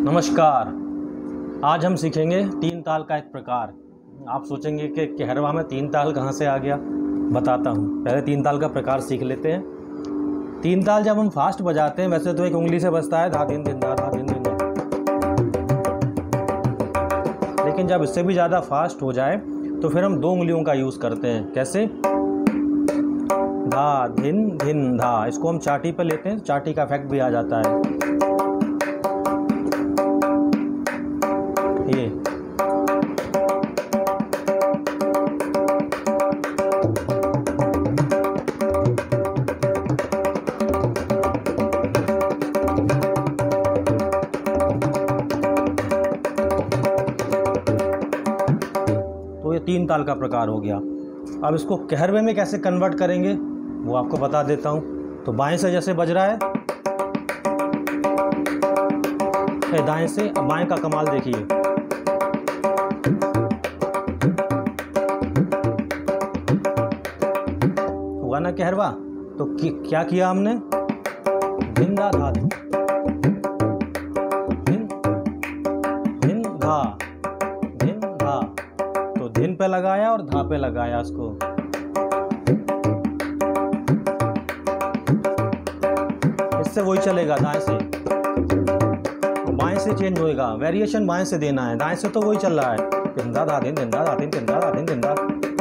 नमस्कार। आज हम सीखेंगे तीन ताल का एक प्रकार। आप सोचेंगे कि कहरवा में तीन ताल कहाँ से आ गया? बताता हूँ। पहले तीन ताल का प्रकार सीख लेते हैं। तीन ताल जब हम फास्ट बजाते हैं, वैसे तो एक उंगली से बजता है, धा दिन दिन, धा धा दिन दिन। लेकिन जब इससे भी ज़्यादा फास्ट हो जाए तो फिर हम दो उंगलियों का यूज़ करते हैं। कैसे? धा, धिन धिन, धा। इसको हम चाटी पर लेते हैं, चाटी का इफ़ेक्ट भी आ जाता है। तीन ताल का प्रकार हो गया। अब इसको कहरवे में कैसे कन्वर्ट करेंगे वो आपको बता देता हूँ। तो बाएँ से जैसे बज रहा है दाएँ से अब बाएँ का कमाल देखिए। हुआ ना कहरवा? तो कि, क्या किया हमने? धिन धा धिन धा धिन पे लगाया और धा पे लगाया उसको। इससे वही चलेगा, दाएँ से। बाएँ से चेंज होएगा। वेरिएशन बाएँ से देना है। दाएँ से तो वही चल रहा है। धिंदा धा दिन धिंदा धा दिन धिंदा धा दिन धिंदा तो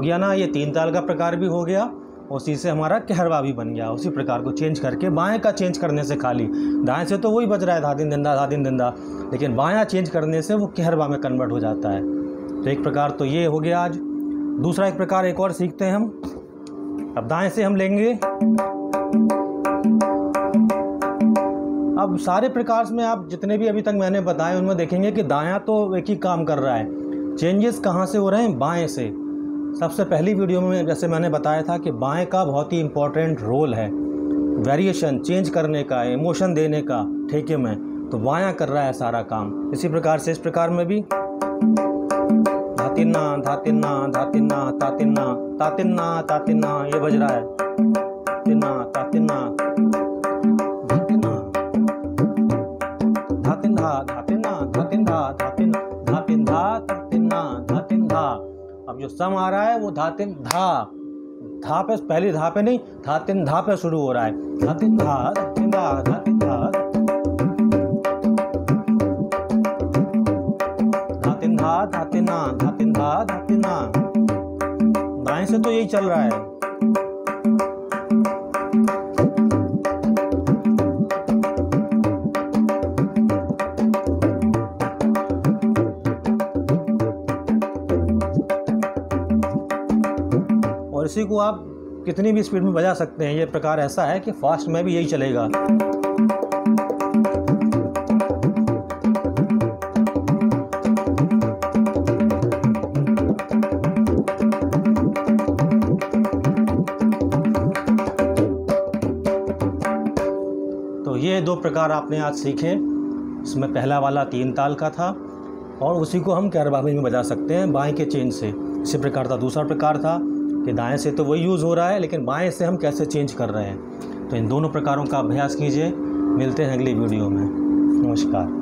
गया ना, ये तीन ताल का प्रकार भी हो गया, उसी से हमारा कहरवा भी बन गया, उसी प्रकार को चेंज करके बाएँ का चेंज करने से खाली। दाएँ से तो वही बज रहा है, धादिन दिंदा धादिन दिंदा लेकिन बायां चेंज करने से वो कहरवा में कन्वर्ट हो जाता है। तो एक प्रकार तो ये हो गया आज। दूसरा एक प्रकार एक और सीखते हैं हम। अब दाएँ से हम लेंगे। अब सारे प्रकार में आप जितने भी अभी तक मैंने बताए, उनमें देखेंगे कि दाया तो एक ही काम कर रहा है। चेंजेस कहाँ से हो रहे हैं? बाएँ से। सबसे पहली वीडियो में जैसे मैंने बताया था कि बाएँ का बहुत ही इम्पोर्टेंट रोल है। वेरिएशन चेंज करने का इमोशन देने का, ठेके में? तो बायां कर रहा है सारा काम। इसी प्रकार से, इस प्रकार में भी। धातिन्ना धातिन्ना धातिन्ना, तातिन्ना तातिन्ना तातिन्ना, ये बज रहा है। तिन्ना तातिन्ना, धातिन्ना। धातिन्धा धातिन्ना, धातिन्धा जो सम आ रहा है वो धातिन धा। धा पे पहली धा पे नहीं, धातिन धा पे शुरू हो रहा है। धातिन धा धातिन धा धातिन धा। धातिन धा, धातिन ना, धातिन धा, धातिन ना। दाएँ से तो यही चल रहा है। इसी को आप कितनी भी स्पीड में बजा सकते हैं। ये प्रकार ऐसा है कि फास्ट में भी यही चलेगा। तो ये दो प्रकार आपने आज सीखे। इसमें पहला वाला तीन ताल का था और उसी को हम कैरबाबी में बजा सकते हैं बाएँ के चेन से। इसी प्रकार का दूसरा प्रकार था। कि दाएँ से तो वही यूज़ हो रहा है, लेकिन बाएँ से हम कैसे चेंज कर रहे हैं? तो इन दोनों प्रकारों का अभ्यास कीजिए। मिलते हैं अगली वीडियो में। नमस्कार।